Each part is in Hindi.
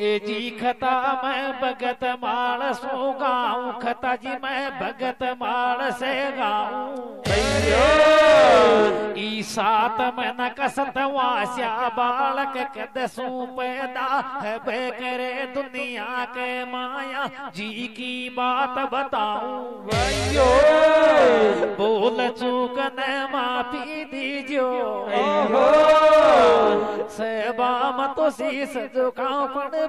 ए जी खता मैं भगत माल सो गाऊं खता जी मैं भगत माल से गाऊं। ई सात में न कसत वास्या बालक कदसू पैदा है बे करे दुनिया के माया जी की बात बताऊँ। वैयो बोल चूक न माफ़ी दीजियो। ओहो सेवा मत शीस झुकाओ पण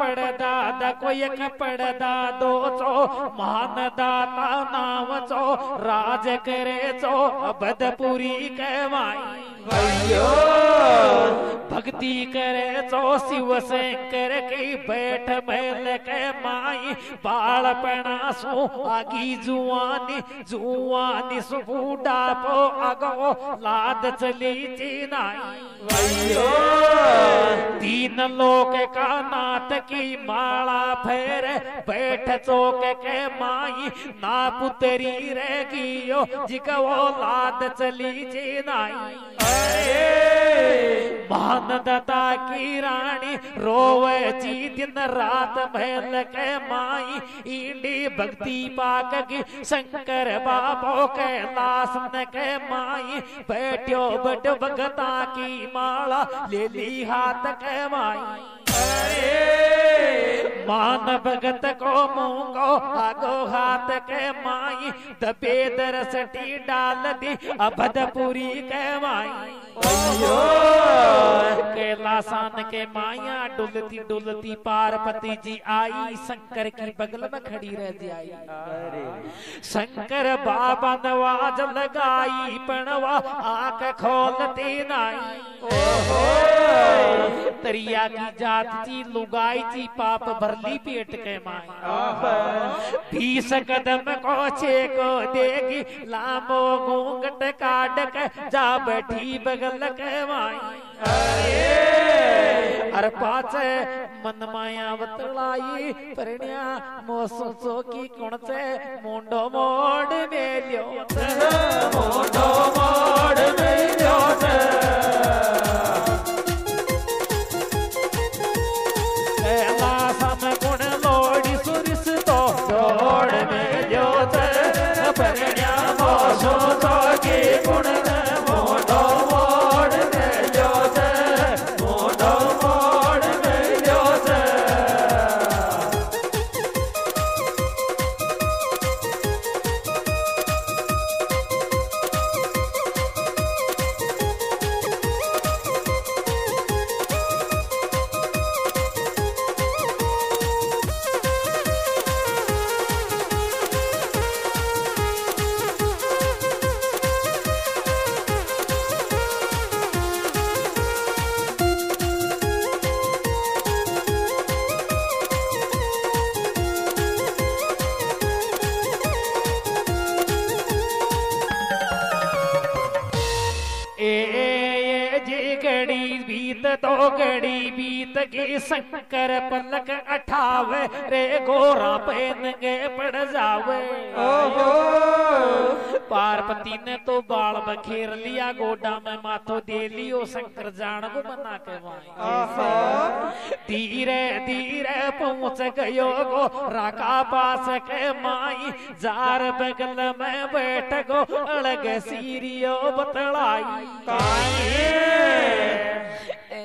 पड़दा द कोई एक पड़दा दो चो मान दाता नाम चो, राज करे चो कहवाई अयो भक्ति करे चो शिव शंकर की बैठ महल के माई। बालपना सो आगी जुआनी जुआनी सु बूढ़ापो अगो लाद चली चिनाई। तीन लोक का नाथ की माला फेर बैठ चौक के माई। ना पुतरी रह गियो जिगवो लाद चली चिनाई। अरे। मान दता की रानी रोवे जी, दिन रात महल के माई, ईडी भक्ति पाक की शंकर बाबो के लासन के माई, बैठो बट भगता की माला ले ली हाथ के माई। मान भगत को मूंगो आगो हाथ के माई दबे दरसटी डाल दी अभदपुरी के माई अयो। कैलासान के माया डुलती डुलती पार्वती जी आई शंकर की बगल में खड़ी रह जाई। शंकर बाबा नवाज़ लगाई पणवा आँख खोलती नाई। तरिया की जात जी लुगाई जी पाप भरली पेट के माई। बीस कदम को छे को देगी लामो घूंघट काट के जा बैठी बगल के माई। अर पाच मन माया बतलाई परिण्या मोसो की कुण से मुंडो मोड़ मेलियो मोटो मोड़ में तो गड़ी बीत गई शंकर पलक अठावे रे गोरा पहन गे पड़ जावे। ओहो। पार्वती ने तो बाल बखेर लिया गोडा में माथो दे लियो शंकर जान को मना के वाई। धीरे धीरे पहुँच गयो गो राका पास के माई जार बगल में बैठ गो अलग सीरियो बतलाई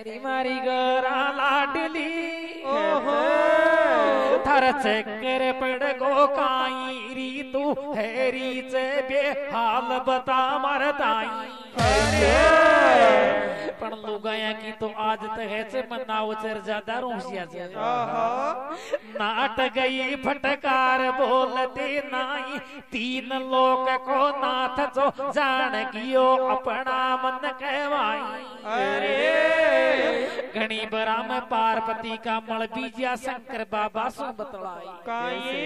एरी मारी गरा लाडली. ओहो. थर चक्कर पड़ गो काई री तू हैरी चे बे हाल बता मरताई. पण लुगाया की तो आज तक चे मनाव चर ज़्यादा रोसिया से नाट गई फटकार बोलते नाई तीन लोक को नाथ जो जान कियो अपना मन कहवाई। घणी बरा में पार्वती का मल बीजिया शंकर बाबा सु बतलाई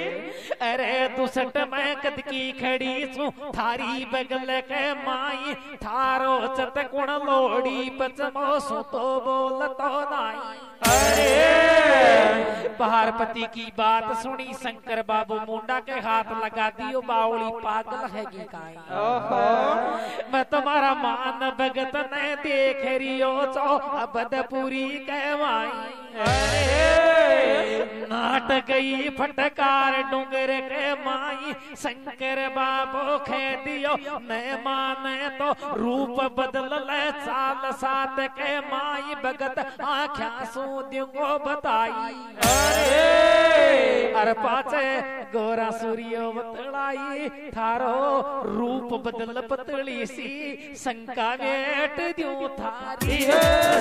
अरे दुसट मैं कद की खड़ी सु थारी बगल के माई थारो चत कुण लोड़ी पचमो सु तो बोल तो नाई पार्वती की बात सुनी शंकर बाबू मुंडा के हाथ लगा दियो बावली पागल है की काई मैं तुम्हारा मान भगत ने देख रियो चो अबदपुरी कहवाई। नाट गई, फटकार डूंगर के माई, शंकर बाबू खे दियो मैं माने तो रूप बदल ले साल सात के माई, भगत आख्या सू दियो बताई। अरे पाचे गोरा सूर्यो बतलाई थारो रूप बदल पतली सी, शंका वेट दियो थारी।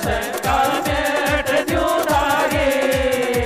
शंका मेट द्यू धारी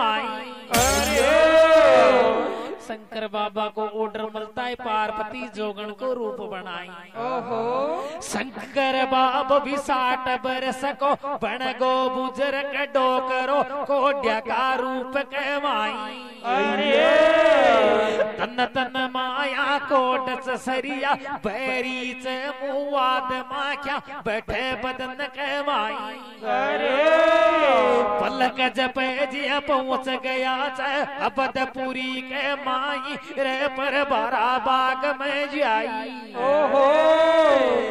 के माई शंकर बाबा को ऑर्डर मिलता है पार्वती जोगण को रूप बनाई। ओहो। शंकर बाब भी साठ बरस को बन गो बुज़ुर्ग डोकरो कोड्या का रूप के माई तन तन माया कोट सरिया बैरी च मुवाद माख्या बैठे बदन के माई पलक जपे जिया पहुँच गया च अबदपुरी के माई रे पर बारा बाग में जाई।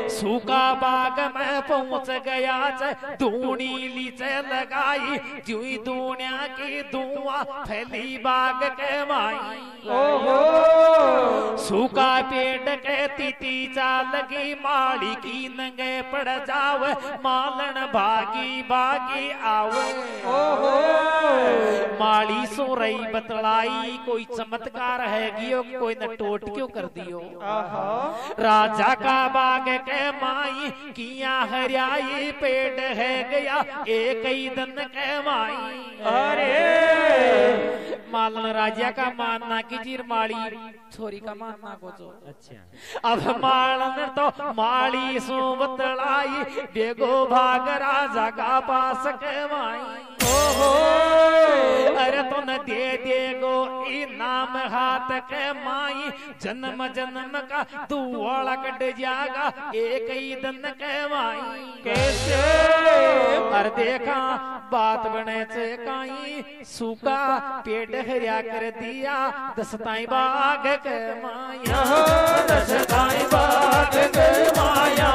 सूखा बाग में पहुँच गया दूनी लीच लगाई जुई दुनिया की धुआँ फैली बाग के माई। सूखा पेड़ के तिती चा लगी माड़ी की नंगे पड़ जाव मालन भागी भागी आवे। माड़ी सो रही बतलाई कोई चमत्कार है गियो कोई न टोट क्यों कर दियो। राजा का बाग के माई किया हरियाई पेड़ है गया एक ही दन के माई। मालन राजा का मानना की जीर माड़ी छोरी का मानना को जो अच्छा। अब मालन तो माड़ी सो बतलाई बेगो भाग राजा का पास के अरे तो न दे देगो की नाम हाथ के माई जन्म जन्म का दुआला कट जागा एक ही दन के माई। कैसे? और देखा बात बने से काई। सूखा पेट हरिया कर दिया दसताई बाग के माया। दशताई बाग के माया।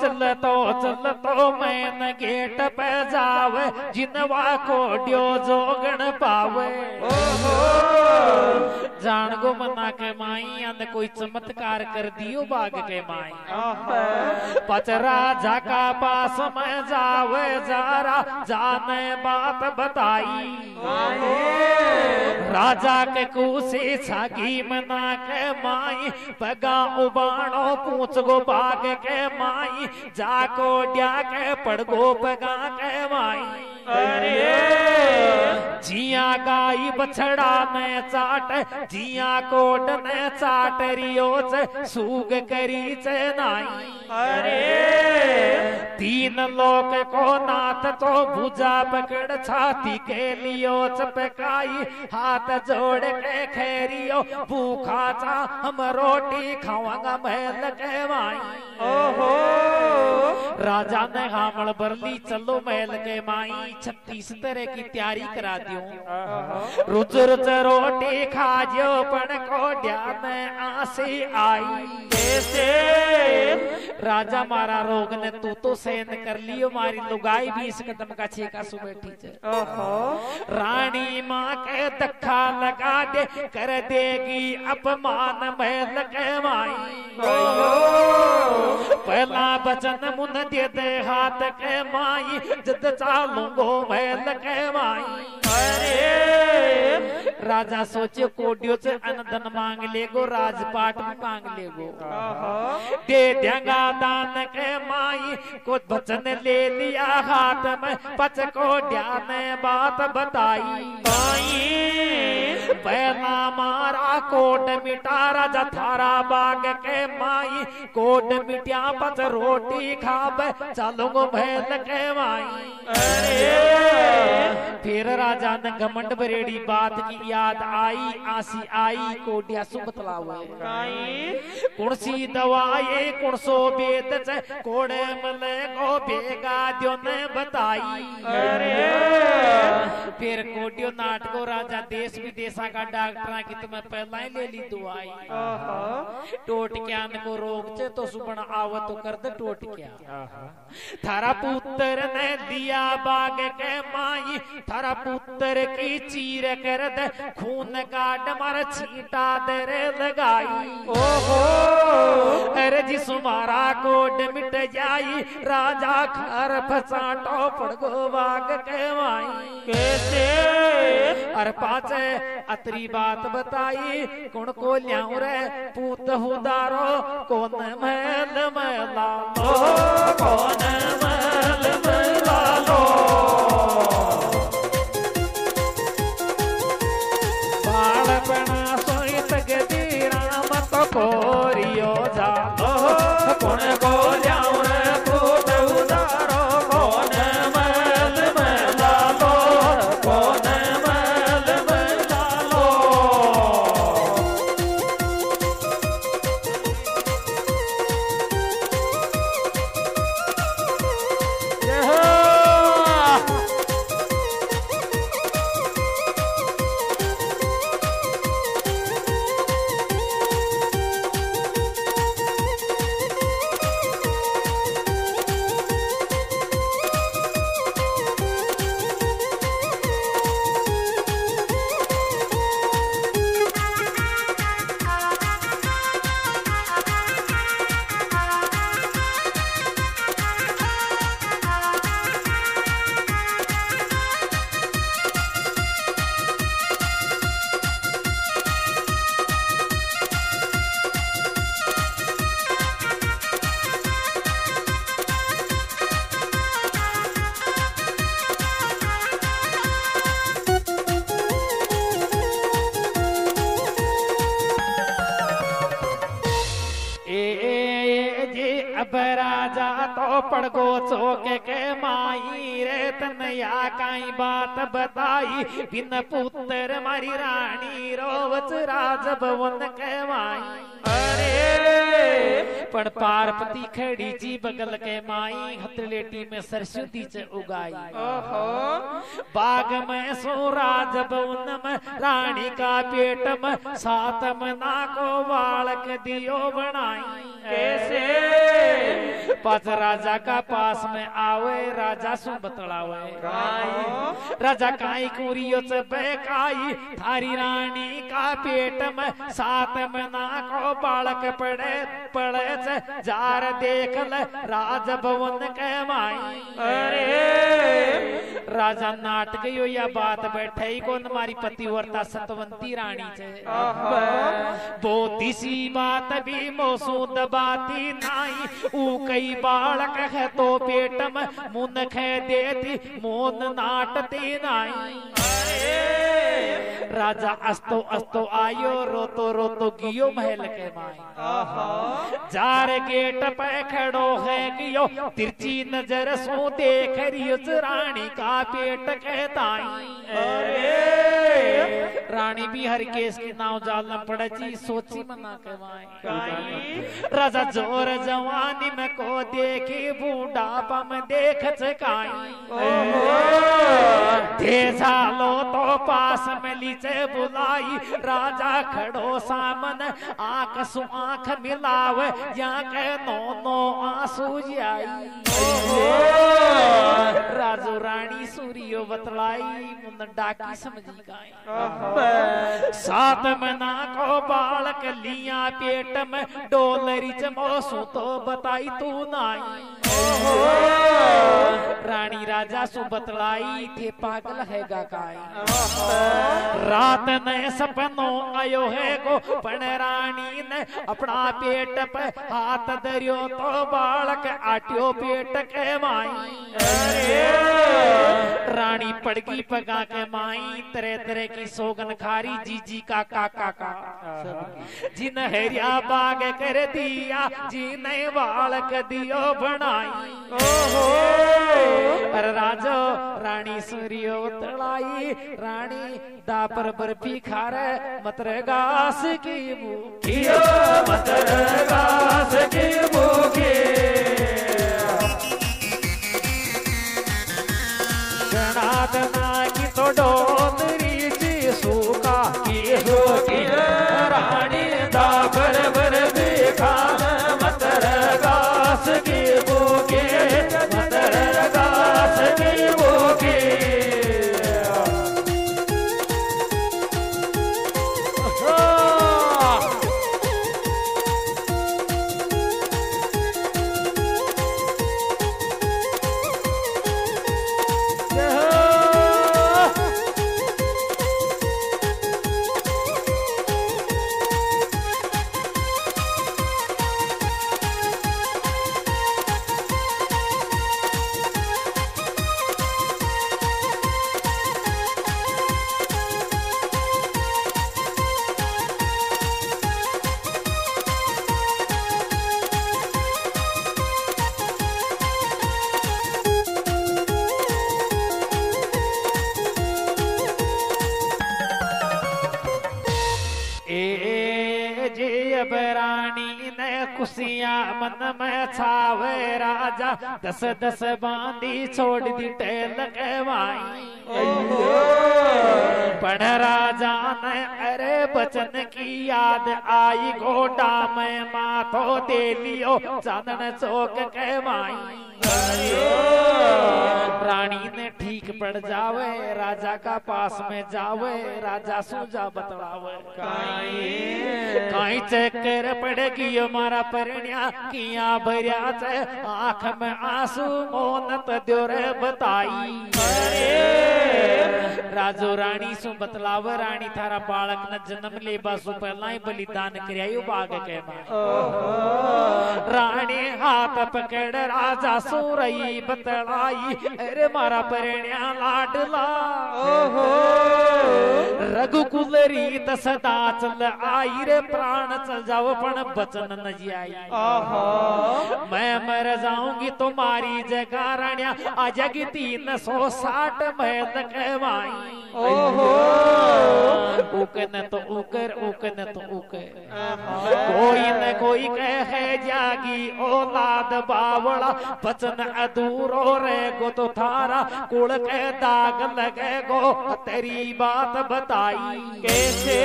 चल तो चल तो मैं गेट पे जावे जिनवा को ड्यो जोगण पावे। जान गो मना के माई अंद कोई चमत्कार कर दियो बाग के माई। पचरा झाका पास में जावे जारा जाने बात बताई। राजा के कुसे सागी मना के माई पगा उबाणो पूछ गो बाग के माई जाकोड्या के पड़ गो पगा के माई। जिया गाई बछड़ा ने चाट जिया कोट ने चाट रियो सूग करी च नाई तीन लोक को नाथ तो भुजा पकड़ छाती के लियो चपकाई। हाथ जोड़ के खेरियो भूखा चा हम रोटी खावांगा महल के माई। ओहो। राजा ने हामल बरली चलो महल के माई छत्तीस तरह की तैयारी करा दियो। रुच रुच रोटी खा जो पण को ध्यान आसी आई। कैसे राजा मारा रोग ने तू तो सहन कर लियो मारी लुगाई भी इस कदम का छेका सु बैठी छे ओहो। रानी माँ के धक्का लगा दे कर देगी अपमान महल के माई। पहला बचन मुन दे दे हाथ के माई जद चालूंगो महल के माई। अरे राजा सोचे कोडियो से अनधन मांग लेगो राजपाट मांग लेगो। दे देंगा दान के माई को वचन ले लिया हाथ में पच को ध्यान बात बताई। भाई पहला मारा कोट मिटा राजा थारा बाग के माई। कोट मिटिया पच रोटी खाब चलूंगो भैल के माई। फिर राजा ने घमंड बरेड़ी बात की याद आई आसी आई कोटिया कोडिया सुबतलावे भाई कुणसी दवाए कुणसो वेद च कोड़े मले को भेगा द्यो ने बताई। फिर कोडियो नाटको राजा देश विदेशा का डॉक्टर की तुम्हें पहला ही ले ली दवाई टोट ज्ञान को रोग चे तो सुबण आवत तो कर दे टोट क्या थारा पुत्र ने दिया बाग के माई थारा पुत्र की चीर कर दे खून काट मार छीटा दे रे लगाई ओहो। अरे जी सुमारा कोड मिट जाई राजा खर फसाटो पड़ गो बाग के माई। कैसे अरे पाचे अतरी बात बताई। कुण को रे पूत हुदारो कौन मैला ओहो कौन मिला लो बालपना सोई तगदी राम तो कोरियो जा कौन चौक के माई रे तनया काई बात बताई। बिन पुत्र मारी रानी रोवच राज भवन के माई। अरे पण पार्वती खड़ी जी बगल के माई हथलेटी में सरस्वती च उगाई। ओहो। बाग में सोराज भवन में रानी का पेट में सातम ना को बालक दियो बनाई। कैसे पास राजा का पास में आवे, राजा सु राजा काई कुरियो च बेकाई थारी रानी का पेट में सात में ना को बालक पड़े पड़े च जार देख ले राज भवन के माई। अरे राजा नाट गयो या बात बैठे ही को हमारी पतिव्रता सतवंती रानी छे? ओहो बोती सी बात भी मोसूद बाती नाई ऊ कई बालक है तो पेटम मुन खे देती मोन नाटती नाई राजा अस्तो अस्तो आयो रोतो रोतो गियो महल के माई। जार गेट पे खड़ो है गियो तिरछी नज़र सो देख च रानी का पेट कहताई। अरे। रानी भी हर केस की नाव जाल न पड़े जी सोची मना के राजा ज़ोर जवानी में को देखी बूढ़ापा में देख चकाई। तेजा लो तो पास में लीचे बुलाई, राजा खड़ो सामन आँख सु आँख मिलावे या के नो नो आँसू जाई राजो रानी सूरियो बतलाई मुन डाकी समझी गाई सात मना को बालक लिया पेट में, डोलरी चमोसू तो बताई तू नाई। रानी राजा सु बतलाई थे पागल है गा काई। रात ने सपनों आयो है को पण रानी ने अपना पेट पे हाथ धरियो तो बालक आट्यो पेट के माई। रानी पड़गी पगा के माई, तरह तरह की सोगन खारी, जीजी का काका का। का। जिन हरिया बाग कर दिया जी ने बालक दियो बनाई। अरे राजो रानी सूर्यो उतलाई रानी दापर बर्फ़ी खारे, मतर गास की मुखी मतर गास की भूखे दस दस बांधी छोड़ दी टेल के माई पण राजा ने अरे बचन की याद आई, घोटा में माथो दे लियो, चांदन चौक के माई। रानी ने ठीक पड़ जावे राजा का पास में जावे राजा सूजा बतलावे काई चक्कर पड़ेगी हमारा परण्या किया भरिया से आँख में आँसू मोनत द्योरे बताई। राजो रानी सु बतलाव रानी थारा बालक न जन्म लेबा सु पहला ही बलिदान करयायो बाग के माँ। रानी पकड़ राजा सो रही बतलाई अरे मारा परण्या लाडला। ओहो। रघुकुल रीत चल आई रे प्राण चल जाओ पण बचन न मैं मर जाऊँगी तुम्हारी जगह रानिया अजग तीन सौ साठ महल कहवाई ओहो। उकन तो उकर उकन तो उकर। कोई न कोई कहे जागी औलाद बावड़ा बचन अधूरो रह गो तो थारा कुल के दाग लगे गो तेरी बात बताई कैसे?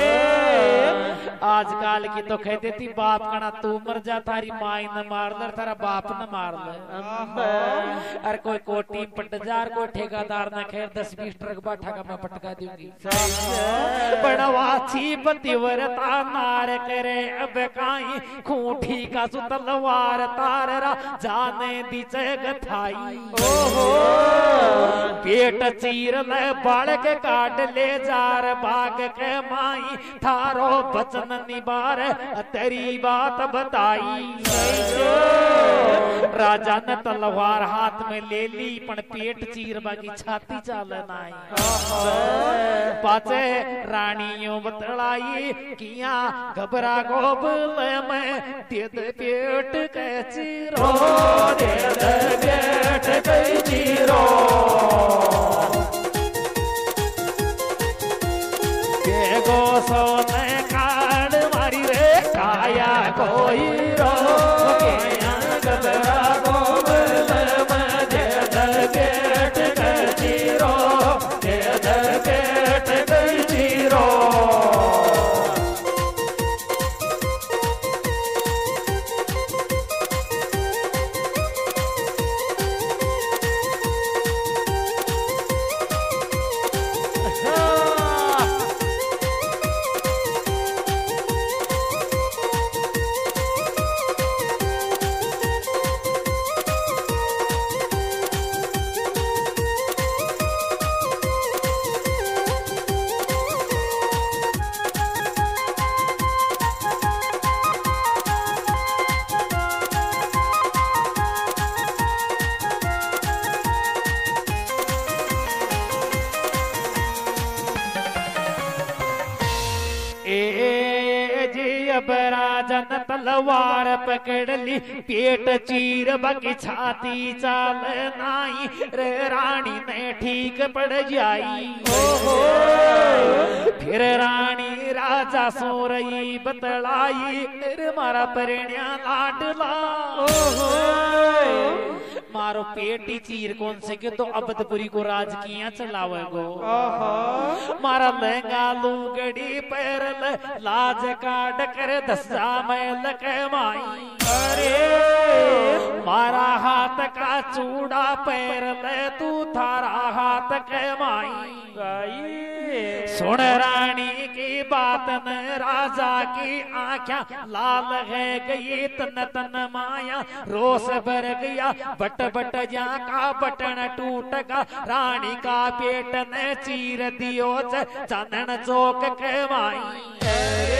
आजकल की तो कहते थी बाप कना तू मर जा थारी माई न मार ले थारा बाप न मार ले। अरे कोई कोटी पटजार कोई ठेकेदार न खेर दस बीस ट्रक बाठा का मैं पटका दूँगी। बड़वाची पतिव्रता नार करे अब काई खूंठी का सु तलवार ताररा जाने दी गथाई ओहो। पेट चीर ले बालक काट ले जार बाग के माई। थारो बचन निबार तेरी बात बताई। राजा ने तलवार हाथ में ले ली पण पेट चीर बाकी छाती चाल नाई। पाचे रानियों बतलाई किया घबरा गोबल में पेट के चीरो दे दे बेट कई पकड़ पेट चीर बगी छाती चाल नाही, रे रानी ने ठीक पड़ जाई। हो फिर रानी राजा सो रही बतलाई मारा परिण्या लाडला। ओहो मारो पेट ही चीर कौन से के तो अबदपुरी को राज किया चलावे गो मारा लहंगा लूगड़ी पैर लाज काट कर दसा मैल के माई अरे मारा हाथ का चूड़ा पैर ले तू थारा हाथ के माई सुन रानी की बात न राजा की आख्या लाल है गई, तन तन माया रोस भर गया, बट बट जा का बटन टूट गा रानी का पेट ने चीर दियो चंदन चौक के माई।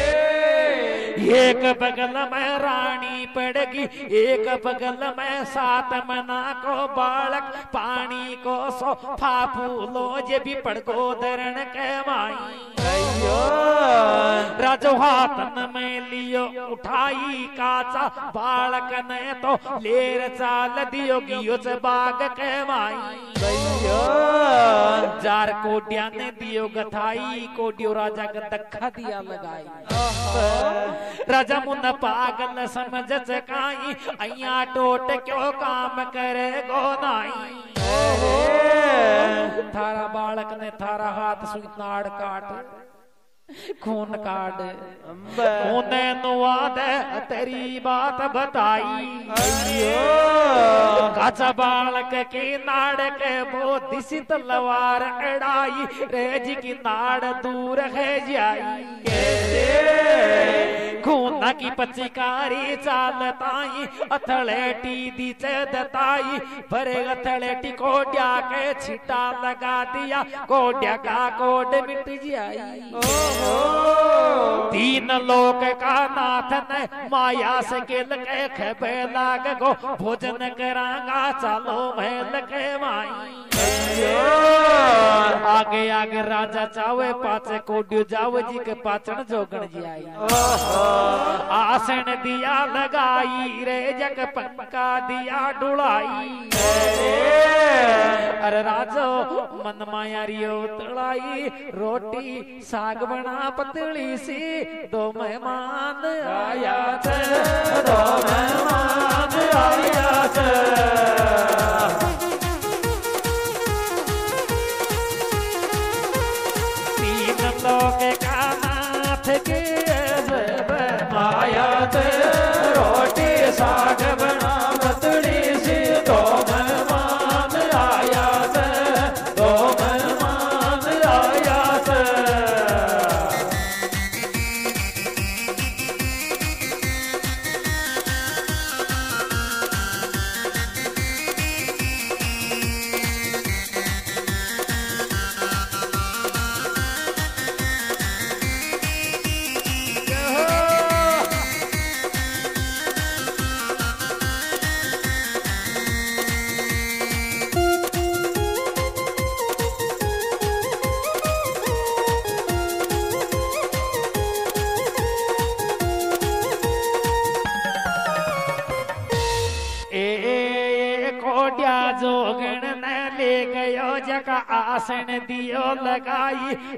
एक बगल में रानी पड़गी एक बगल में सात मना को बालक पानी को सो फाफूलो जे भी पड़को धरण के माई। राजो हाथन में लियो उठाई काचा बालक ने तो लेर चाल दियो गियो बाग के माई। जार कोडिया ने दियो गथाई कोडियो राजा का दखा दिया लगाई। राजा मुन पागल समझ काई अया टोट क्यों काम करे गोनाई थारा बालक ने थारा हाथ सुई नाड़ काट खून काट। उने नुआद तेरी बात बताई। काचा बालक की नाड़ के वो दिसी तलवार अड़ाई रेज की नाड़ दूर है जाई। खून की पचिकारी चालताई अथलेटी दी दताई भरे अथलेटी कोड्या के छिटा लगा दिया कोड्या का कोड मिट जाई। तीन लोक का नाथ ने माया से किल के खेबे लाग गो भोजन करांगा चलो महल के माई। आगे आगे राजा चावे पाचे कोड्यो जावे जी के पाचन जोगण जी आई। आसन दिया लगाई रे, जग पक्का दिया डुलाई। अरे राजो, मन माया रियो तलाई, रोटी साग बना पतली सी, दो मेहमान आया थे दो रोटी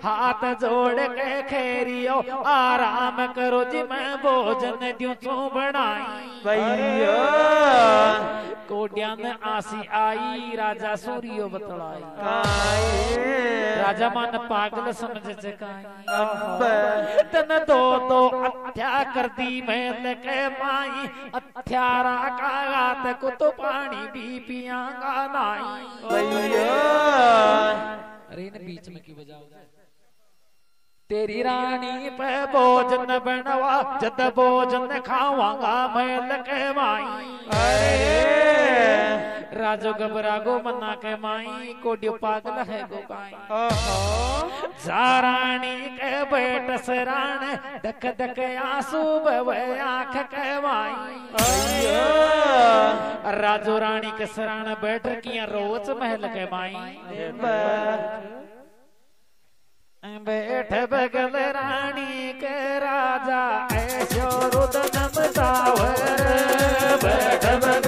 हाथ जोड़ के खेरियो आराम करो जी मैं भोजन दियो तू बनाई। भैया। कोड्या ने आसी आई राजा सूर्यो बतलाई। राजा मन पागल समझ तन दो दो अत्या कर दी मैल के माई अत्यारा का गात को तो पानी भी पियांगा नाई। भैया। अरे बीच में क्यों बजाओ तेरी रानी पे भोजन बनवा जद भोजन खावांगा मैल के माई अरे राजो घबरा गो मना के माई कोडियो पागल है गो पाई ओहो। साराणी के बेट सराण दक दक आँसू बवे आँख के माई राजो रानी के सराण बैठ किया रोज महल के माई बैठ बगल रानी के राजा ऐसो रुदन सावर बैठ बगल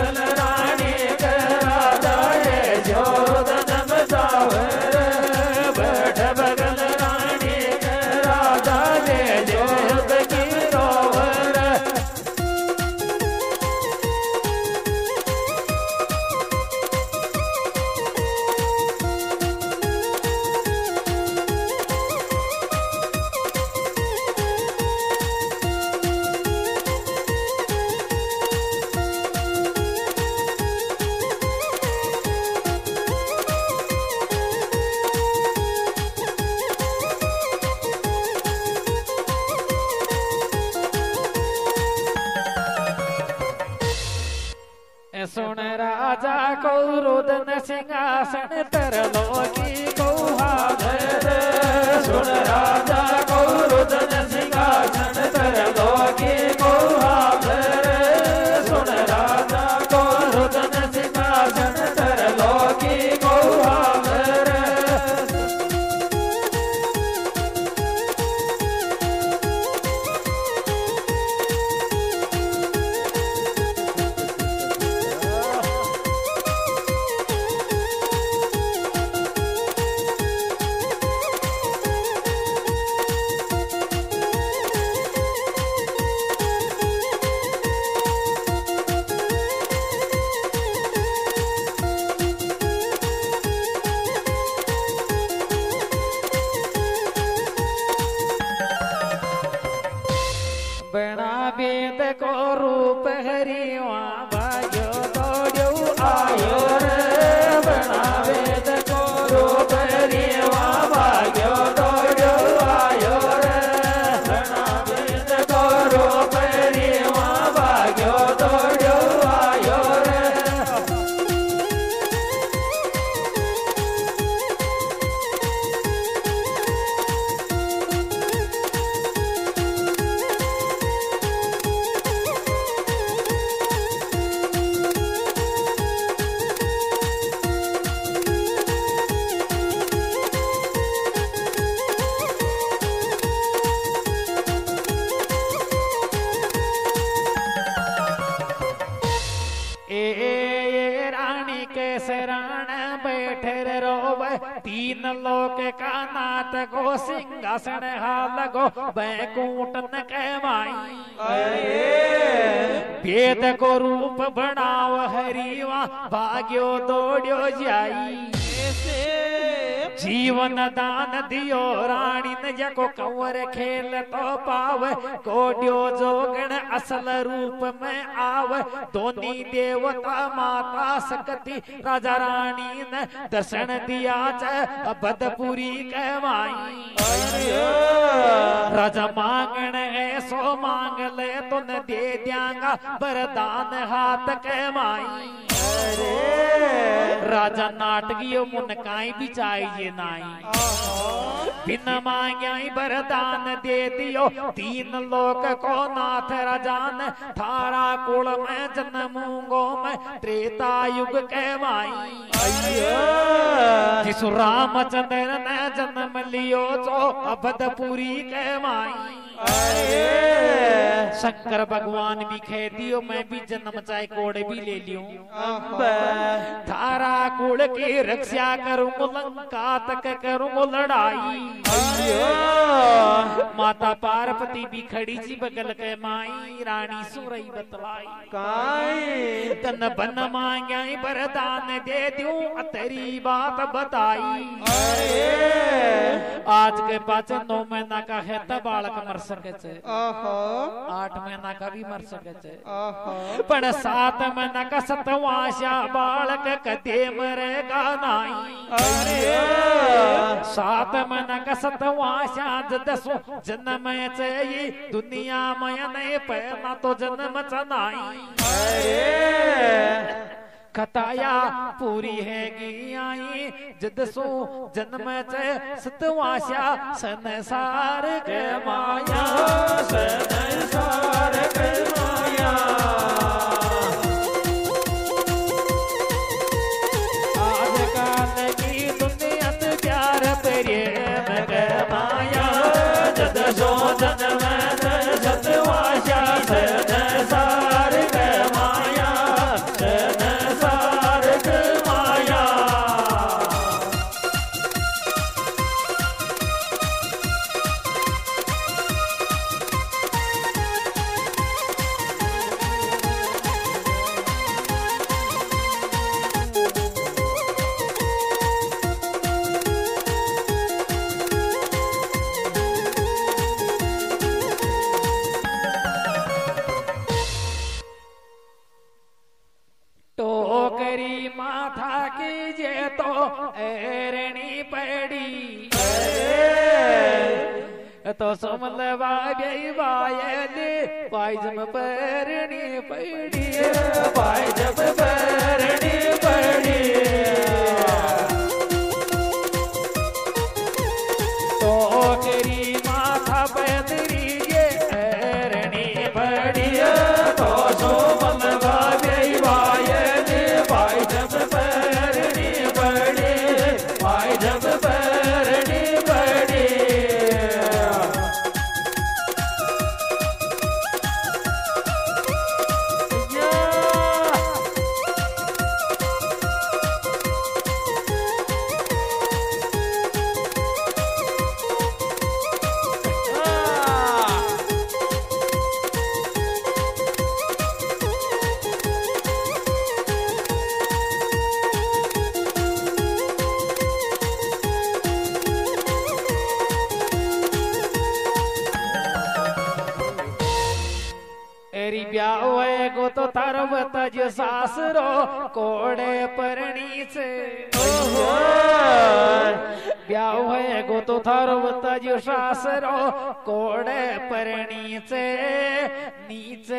बैठे रोवे तीन लोक का नाथ को सिंहासन हाल गो बैकुंठन के माई वेद को रूप बनाव हरिवा। भाग्यो दौड़ो जाई। जीवन दान दियो रानी न जको कंवर खेल तो पाव। कोड्यो जोगण असल रूप में आव। दोनी देवता माता सकती, राजा रानी न दर्शन दिया च अबदपुरी कहवाई। राजा मांगण है सो मांग ले तो न दे दियांगा, वरदान हाथ कहवाई। राजा नाटकियो मुन काई भी चाहिए नाई। बिन मांग्या वरदान दे दियो। तीन लोक को नाथ राजान, थारा कुल में जन्मूंगो में त्रेता युग कहवाई। जिसु रामचंद्र ने जन्म लियो जो अबदपुरी कहवाई। शंकर भगवान भी खे दियो मैं भी जन्म चाहे कोड़े भी ले लियो। थारा कुल की रक्षा करूँगा लंका तक करूँगा लड़ाई। माता पार्वती भी खड़ी जी बगल के माई रानी सुरई बतलाई। तन बन मांग्या वरदान दे दूँ तेरी बात बताई। आज के पाँच नौ महीना का है तब बालक मर सके छे आठ महीना का भी मर सके छे पण सात महीना का सतवाशा बालक कदे मरेगा नाई। सात महीना का सतवाशा दसो जन्म ये दुनिया में नहीं पहला तो जन्म चनाई कताया पूरी है आई। जदसो जन्म च सतवाशा संसार के माया। संसार के माया। आज काल की दुनिया प्यार प्रेम के माया। जद सो जन्म सासरो कोड़े परणी से ब्याह गो तो तरब तज सासरो कोड़े परणी से नीचे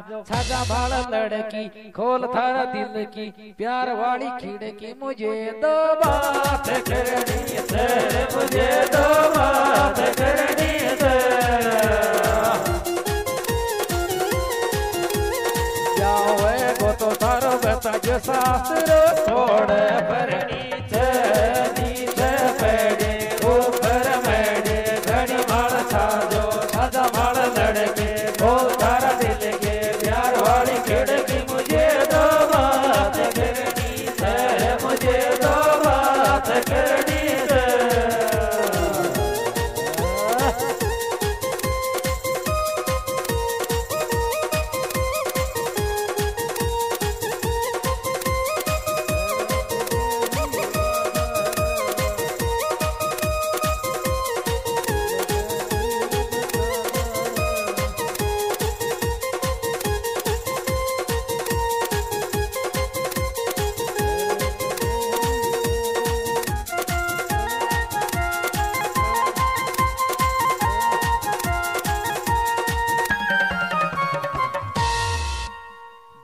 छाजो भाल लड़की खोल थारा दिल की, प्यार वाली खिड़की मुझे दो बात करनी तेरे, मुझे दो बात करनी है जाओ तो थारो बता जो शास्त्र छोड़ पर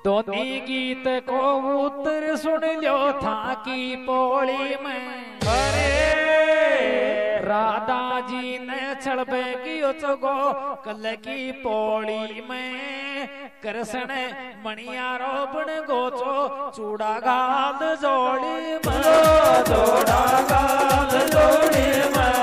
तो गीत को उत्तर सुन लो था की पोली में अरे राधा जी ने छड़पे की उचगो कल की पोली में कृष्ण मणिया रोपन गो गोचो चूड़ा गाल जोड़ी में जोड़ा गाल जोड़ी में